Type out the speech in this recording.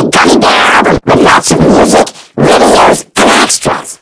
including cash album with lots of music, videos, and extras.